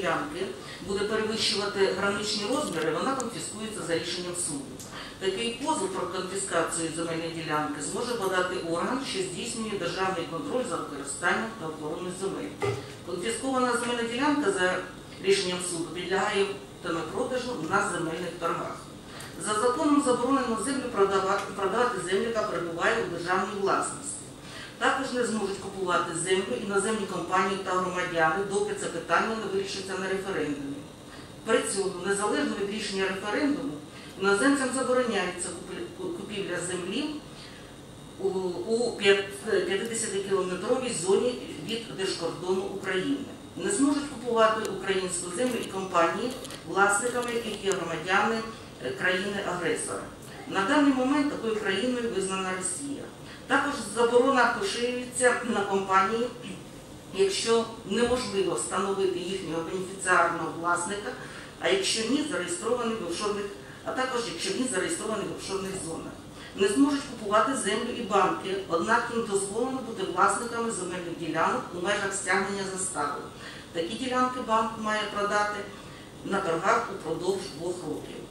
ділянки буде перевищувати граничні розміри, вона конфіскується за рішенням суду. Такий позов про конфіскацію земельної ділянки зможе подати орган, що здійснює державний контроль за використанням та охороною земель. Конфіскована земельна ділянка за рішенням суду підлягає продажу на земельних торгах. За законом заборонено землю продавати, продавати землю, яка перебуває у державній власності. Не зможуть купувати землю іноземні компанії та громадяни, доки це питання не вирішиться на референдумі. При цьому, незалежно від рішення референдуму, іноземцям забороняється купівля землі у, у 50-кілометровій зоні від держкордону України. Не зможуть купувати українську землю і компанії, власниками яких є громадяни е, країни-агресора. На даний момент такою країною визнана Росія. Також заборона поширюється на компанії, якщо неможливо встановити їхнього бенефіціарного власника, а якщо ні, зареєстрований в офшорних, а також якщо він зареєстрований в офшорних зонах. Не зможуть купувати землю і банки, однак їм дозволено бути власниками земельних ділянок у межах стягнення застави. Такі ділянки банк має продати на торгах упродовж двох років.